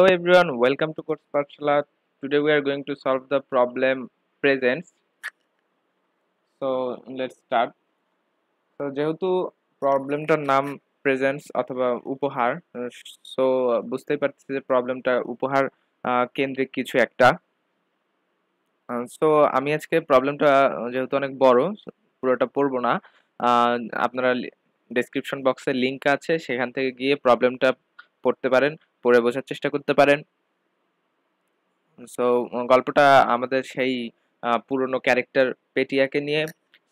Hello everyone, welcome to Coach Pathshala. Today we are going to solve the problem presents. So let's start. So যেহেতু প্রবলেমটার নাম presents অথবা উপহার so বুঝতেই পারছি যে প্রবলেমটা উপহার কেন্দ্রিক কিছু একটা সো আমি আজকে প্রবলেমটা যেহেতু অনেক বড় পুরোটা পড়ব না আপনারা ডেসক্রিপশন বক্সে লিংক আছে সেখান থেকে গিয়ে প্রবলেমটা পড়তে পারেন পড়ে বোঝার চেষ্টা করতে পারেন। সো গল্পটা আমাদের সেই পুরনো ক্যারেক্টার পেটিয়াকে নিয়ে।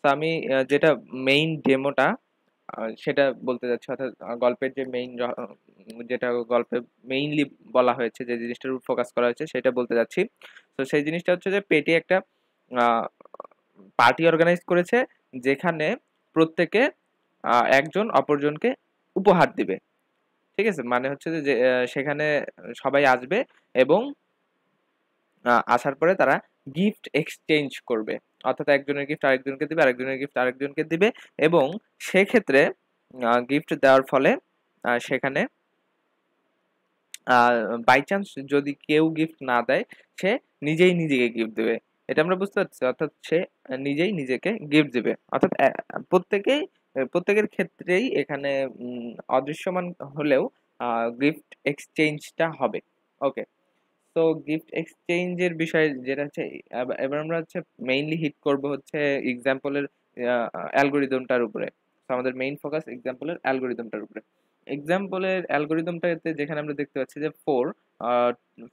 তো আমি যেটা মেইন ডেমোটা সেটা বলতে যাচ্ছি। অর্থাৎ গল্পের যে মেইন যেটা গল্পে মেইনলি বলা হয়েছে, যে জিনিসটার উপর ফোকাস করা হয়েছে, সেটা বলতে যাচ্ছি। তো সেই জিনিসটা হচ্ছে যে পেটি একটা পার্টি অর্গানাইজ করেছে, যেখানে প্রত্যেকে একজন অপরজনকে উপহার দিবে। ঠিক আছে? মানে হচ্ছে যে সেখানে সবাই আসবে এবং আসার পরে তারা গিফট এক্সচেঞ্জ করবে। অর্থাৎ একজনের গিফট আরেকজনকে দিবে, আরেকজনের গিফট আরেকজনকে দিবে এবং সেক্ষেত্রে গিফট দেওয়ার ফলে সেখানে বাই চান্স যদি কেউ গিফট না দেয়, সে নিজেই নিজেকে গিফট দেবে। এটা আমরা বুঝতে পারছি। অর্থাৎ সে নিজেই নিজেকে গিফট দেবে। অর্থাৎ প্রত্যেকেই প্রত্যেকের ক্ষেত্রেই এখানে অদৃশ্যমান হলেও গিফট এক্সচেঞ্জটা হবে। ওকে তো গিফট এক্সচেঞ্জের বিষয়ে যেটা হচ্ছে এবার আমরা হচ্ছে মেইনলি হিট করব হচ্ছে এক্সাম্পলের অ্যালগোরিদমটার উপরে। তো আমাদের মেইন ফোকাস এক্সাম্পলের অ্যালগোরিদমটার উপরে। এক্সাম্পলের অ্যালগোরিদমটাতে যেখানে আমরা দেখতে পাচ্ছি যে ফোর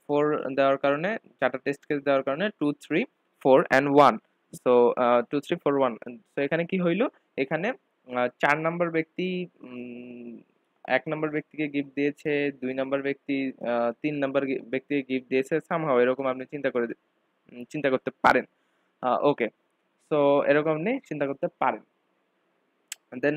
ফোর দেওয়ার কারণে, চারটা টেস্ট কেস দেওয়ার কারণে two three four and one so two three four one তো এখানে কি হইল? এখানে চার নাম্বার ব্যক্তি এক নম্বর ব্যক্তিকে গিফট দিয়েছে, দুই নম্বর ব্যক্তি তিন নম্বর ব্যক্তিকে গিফট দিয়েছে সামহাও এরকম আপনি চিন্তা করে চিন্তা করতে পারেন। ওকে সো এরকম আপনি চিন্তা করতে পারেন। দেন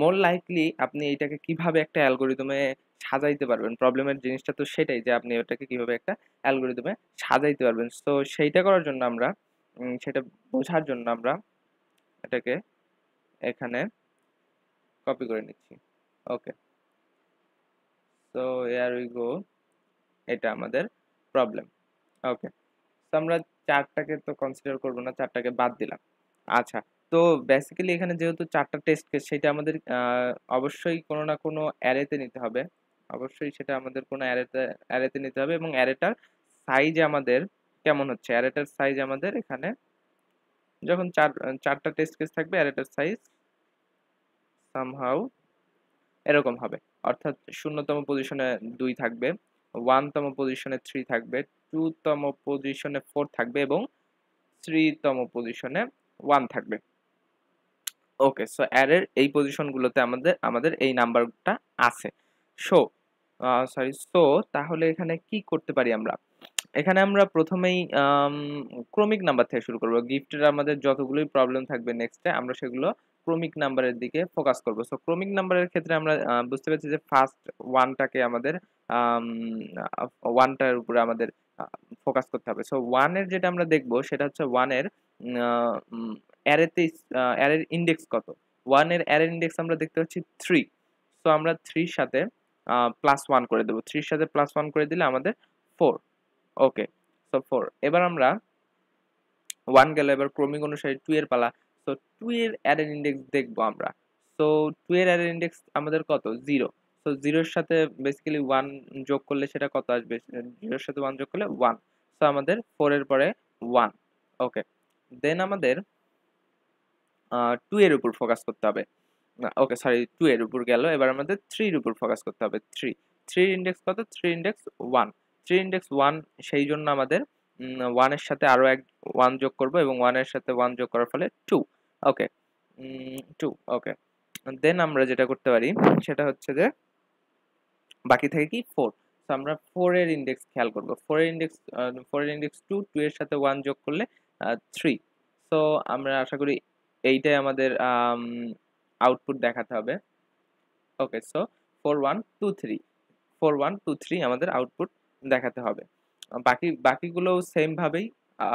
মোর লাইকলি আপনি এটাকে কীভাবে একটা অ্যালগোরিদমে সাজাইতে পারবেন? প্রবলেমের জিনিসটা তো সেটাই যে আপনি ওটাকে কীভাবে একটা অ্যালগোরিদমে সাজাইতে পারবেন। তো সেইটা করার জন্য আমরা সেটা বোঝার জন্য আমরা এটাকে এখানে কপি করে নিচ্ছি। Okay so here we go এটা আমাদের প্রবলেম ওকে তো আমরা চারটাকে তো কনসিডার করব না, চারটাকে বাদ দিলাম। আচ্ছা তো বেসিক্যালি এখানে যেহেতু চারটা টেস্ট কেস সেটা আমাদের অবশ্যই কোনো না কোনো অ্যারেতে নিতে হবে। অবশ্যই সেটা আমাদের কোনো অ্যারেতে অ্যারেতে নিতে হবে এবং অ্যারেটার সাইজ আমাদের কেমন হচ্ছে? অ্যারেটার সাইজ আমাদের এখানে যখন চার, চারটা টেস্ট কেস থাকবে অ্যারেটার সাইজ সামহাউ এরকম হবে। অর্থাৎ শূন্যতম পজিশনে দুই থাকবে ওয়ানতম পজিশনে থ্রি থাকবে টুতম পজিশনে ফোর থাকবে এবং থ্রিতম পজিশনে ওয়ান থাকবে। ওকে সো অ্যারের এই পজিশনগুলোতে আমাদের আমাদের এই নাম্বারটা আছে। সো সরি সো তাহলে এখানে কি করতে পারি আমরা? এখানে আমরা প্রথমেই ক্রমিক নাম্বার থেকে শুরু করব। গিফটের আমাদের যতগুলোই প্রবলেম থাকবে নেক্সটে আমরা সেগুলো ক্রমিক নাম্বারের দিকে ফোকাস করব। সো ক্রমিক নাম্বারের ক্ষেত্রে আমরা বুঝতে পারছি যে ফার্স্ট ওয়ানটাকে আমাদের ওয়ানটার উপরে আমাদের ফোকাস করতে হবে। সো ওয়ানের যেটা আমরা দেখব সেটা হচ্ছে ওয়ানের অ্যারেতে অ্যারের ইন্ডেক্স কত? ওয়ানের অ্যারের ইন্ডেক্স আমরা দেখতে পাচ্ছি থ্রি সো আমরা থ্রির সাথে প্লাস ওয়ান করে দেবো। থ্রির সাথে প্লাস ওয়ান করে দিলে আমাদের ফোর ওকে সো ফোর এবার আমরা ওয়ান গেল, এবার ক্রমিক অনুসারে টু এর পালা। সো টু এর অ্যারের ইন্ডেক্স দেখব আমরা। সো টু এর অ্যারের ইন্ডেক্স আমাদের কত? জিরো সো জিরোর সাথে বেসিক্যালি ওয়ান যোগ করলে সেটা কত আসবে? জিরোর সাথে ওয়ান যোগ করলে ওয়ান সো আমাদের ফোরের পরে ওয়ান ওকে দেন আমাদের টু এর উপর ফোকাস করতে হবে। ওকে সরি টু এর উপর গেল। এবার আমাদের থ্রির উপর ফোকাস করতে হবে থ্রি থ্রির ইন্ডেক্স কত? Three index one three index one সেই জন্য আমাদের ওয়ানের সাথে আরও এক ওয়ান যোগ করব এবং ওয়ানের সাথে ওয়ান যোগ করার ফলে টু ওকে টু ওকে দেন আমরা যেটা করতে পারি সেটা হচ্ছে যে, বাকি থাকে কি ফোর তো আমরা ফোর এর ইন্ডেক্স খেয়াল করব ফোর এর ইন্ডেক্স ফোর এর ইন্ডেক্স টু টু এর সাথে ওয়ান যোগ করলে থ্রি সো আমরা আশা করি এইটাই আমাদের আউটপুট দেখাতে হবে okay so four one two three four one two three আমাদের আউটপুট দেখাতে হবে। বাকি বাকিগুলোও সেমভাবেই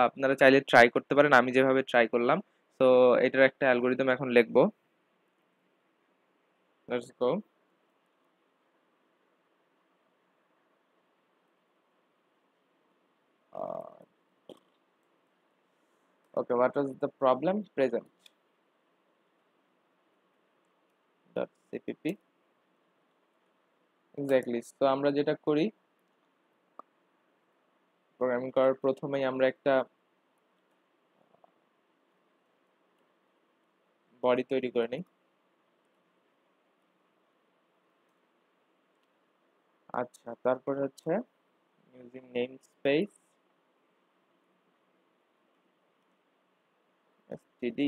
আপনারা চাইলে ট্রাই করতে পারেন। আমি যেভাবে ট্রাই করলাম তো এটার একটা অ্যালগোরিদম এখন লিখব। Let's go okay, what was the problem? Present. Dot cpp exactly. তো আমরা যেটা করি প্রোগ্রামিং করার প্রথমেই আমরা একটা বডি তৈরি করে নিই। আচ্ছা তারপর হচ্ছে using name space std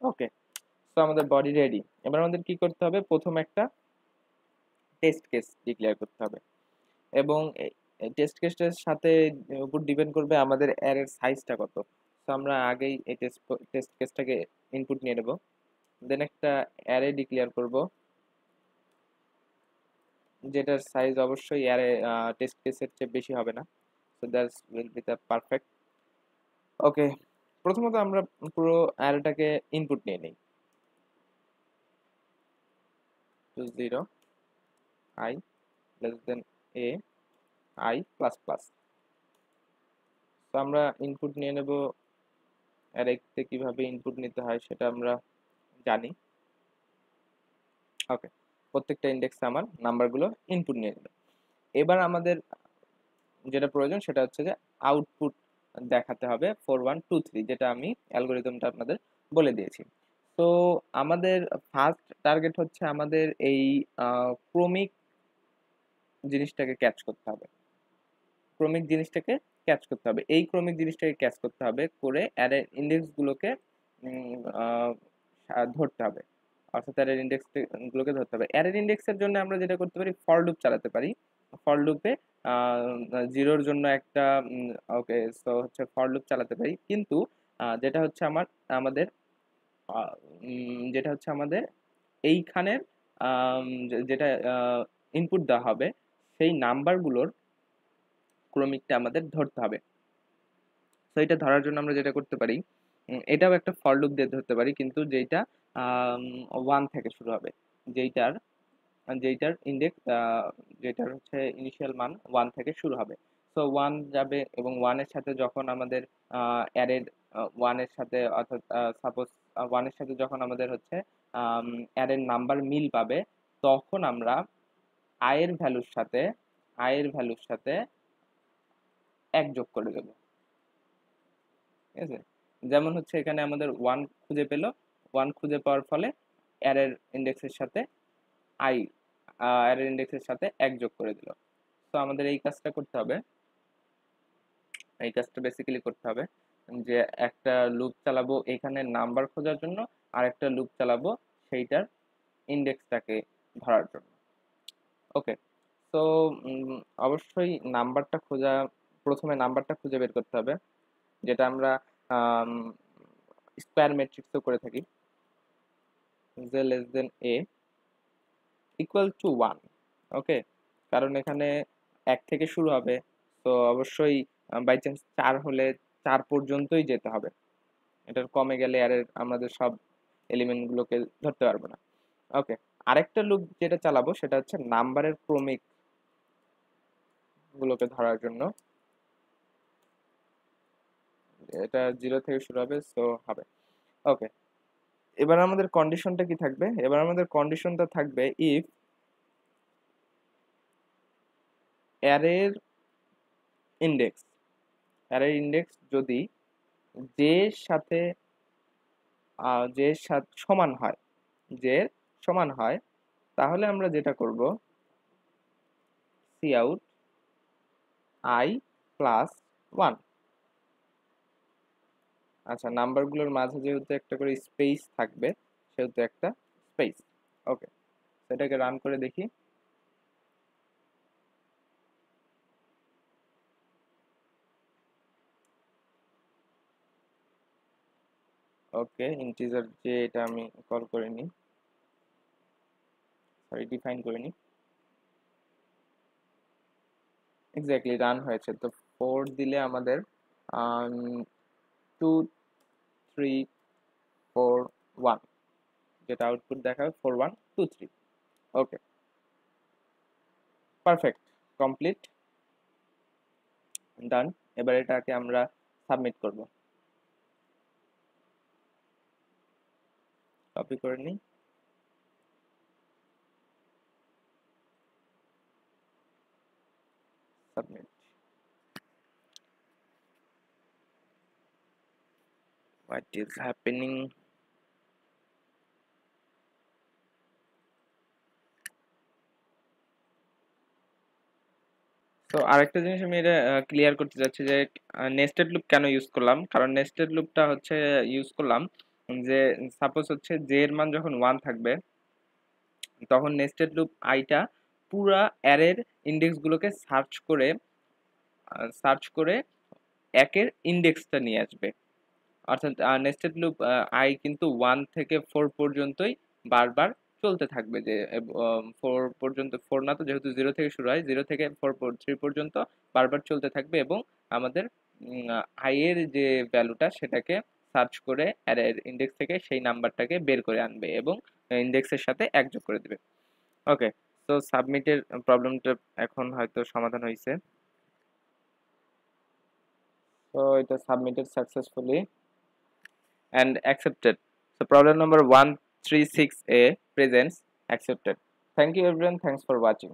okay তো আমাদের বডি রেডি এবার আমাদের কি করতে হবে? প্রথম একটা টেস্ট কেস ডিক্লেয়ার করতে হবে। এবং টেস্ট কেসটার সাথে উপর ডিপেন্ড করবে আমাদের অ্যারের সাইজটা কত। তো আমরা আগেই এই টেস্ট টেস্ট কেসটাকে ইনপুট নিয়ে নেব। দেন একটা অ্যারে ডিক্লেয়ার করব। যেটার সাইজ অবশ্যই অ্যারে টেস্ট কেসের চেয়ে বেশি হবে না। So that's will be the perfect okay প্রথমত আমরা পুরো অ্যারেটাকে ইনপুট নিয়ে নিই। To zero I less than a I plus plus তো আমরা ইনপুট নিয়ে নেব অ্যারেতে কীভাবে ইনপুট নিতে হয় সেটা আমরা জানি। ওকে প্রত্যেকটা ইন্ডেক্সে আমার নাম্বারগুলো ইনপুট নিয়ে নেবে। এবার আমাদের যেটা প্রয়োজন সেটা হচ্ছে যে আউটপুট দেখাতে হবে ফোর ওয়ান টু থ্রি যেটা আমি অ্যালগোরিদমটা আপনাদের বলে দিয়েছি। তো আমাদের ফার্স্ট টার্গেট হচ্ছে আমাদের এই ক্রমিক জিনিসটাকে ক্যাচ করতে হবে। ক্রমিক জিনিসটাকে ক্যাচ করতে হবে। এই ক্রমিক জিনিসটাকে ক্যাচ করতে হবে করে অ্যারে ইন্ডেক্সগুলোকে ধরতে হবে। অর্থাৎ অ্যারের ইন্ডেক্সগুলোকে ধরতে হবে। অ্যারের ইন্ডেক্সের জন্য আমরা যেটা করতে পারি ফর লুপ চালাতে পারি। ফর লুপে জিরোর জন্য একটা ওকে সো হচ্ছে ফর লুপ চালাতে পারি। কিন্তু যেটা হচ্ছে আমার, আমাদের যেটা হচ্ছে আমাদের এইখানের যেটা ইনপুট দেওয়া হবে, সেই নাম্বারগুলোর ক্রমিকটা আমাদের ধরতে হবে। তো এটা ধরার জন্য আমরা যেটা করতে পারি এটাও একটা ফর লুপ দিয়ে ধরতে পারি, কিন্তু যেটা ওয়ান থেকে শুরু হবে, যেইটার যেইটার ইন্ডেক্স যেটার হচ্ছে ইনিশিয়াল মান ওয়ান থেকে শুরু হবে। সো ওয়ান যাবে এবং ওয়ানের সাথে যখন আমাদের অ্যারের ওয়ানের সাথে অর্থাৎ সাপোজ ওয়ানের সাথে যখন আমাদের হচ্ছে অ্যারের নাম্বার মিল পাবে, তখন আমরা আয়ের ভ্যালুর সাথে আয়ের ভ্যালুর সাথে এক যোগ করে দেব। ঠিক আছে? যেমন হচ্ছে এখানে আমাদের ওয়ান খুঁজে পেল ওয়ান খুঁজে পাওয়ার ফলে অ্যারের ইন্ডেক্সের সাথে আই অ্যারের ইন্ডেক্সের সাথে এক যোগ করে দিল। তো আমাদের এই কাজটা করতে হবে। এই কাজটা বেসিক্যালি করতে হবে। যে একটা লুপ চালাবো এখানে নাম্বার খোঁজার জন্য আর একটা লুপ চালাবো সেইটার ইন্ডেক্সটাকে ধরার জন্য। ওকে তো অবশ্যই নাম্বারটা খোঁজা, প্রথমে নাম্বারটা খুঁজে বের করতে হবে, যেটা আমরা স্কোয়ার ম্যাট্রিক্সও করে থাকি। যে less than a equal to one okay কারণ এখানে এক থেকে শুরু হবে তো অবশ্যই বাই চান্স চার হলে চার পর্যন্তই যেতে হবে। এটার কমে গেলে আর আমাদের সব এলিমেন্টগুলোকে ধরতে পারব না। ওকে আরেকটা লুপ যেটা চালাবো সেটা হচ্ছে নাম্বারের ক্রমিক গুলোকে ধরার জন্য। এটা জিরো থেকে শুরু হবে সো হবে। ওকে এবার আমাদের কন্ডিশনটা কি থাকবে? এবার আমাদের কন্ডিশনটা থাকবে ইফ অ্যারের ইন্ডেক্স অ্যারের ইন্ডেক্স যদি যে সাথে যে সমান হয় যে সমান হয়, তাহলে আমরা যেটা করব C out I plus one আচ্ছা নাম্বারগুলোর মাঝে যেহেতু একটা করে স্পেস থাকবে, সেহেতু একটা স্পেস ওকে সেটাকে রান করে দেখি। ওকে ইন্টিজার যে এটা আমি কল করিনি সরি ডিফাইন করে করিনি এক্স্যাক্টলি রান হয়েছে। তো ফোর দিলে আমাদের টু থ্রি ফোর ওয়ান যেটা আউটপুট দেখাবে four one two three okay perfect complete done এবার এটাকে আমরা সাবমিট করব। কপি করে নিই। Submit. What is happening? তো আরেকটা জিনিস আমি এটা ক্লিয়ার করতে চাচ্ছি যে নেস্টেড লুপ কেন ইউজ করলাম? কারণ নেস্টেড লুপটা হচ্ছে ইউজ করলাম। যে সাপোজ হচ্ছে জে এর মান যখন ওয়ান থাকবে, তখন নেস্টেড লুপ আইটা পুরা অ্যারের ইন্ডেক্সগুলোকে সার্চ করে সার্চ করে একের ইন্ডেক্সটা নিয়ে আসবে। অর্থাৎ নেস্টেড লুপ আই কিন্তু ওয়ান থেকে ফোর পর্যন্তই বারবার চলতে থাকবে যে ফোর পর্যন্ত ফোর না তো যেহেতু জিরো থেকে শুরু হয় জিরো থেকে ফোর থ্রি পর্যন্ত বারবার চলতে থাকবে এবং আমাদের আইয়ের যে ভ্যালুটা সেটাকে সার্চ করে অ্যারের ইন্ডেক্স থেকে সেই নাম্বারটাকে বের করে আনবে এবং ইন্ডেক্সের সাথে একযোগ করে দেবে। ওকে তো সাবমিটের প্রবলেমটা এখন হয়তো সমাধান হয়েছে তো এটা submitted successfully and accepted. So, problem number 136a presents accepted thank you everyone, thanks for watching.